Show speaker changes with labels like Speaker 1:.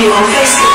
Speaker 1: you on Facebook.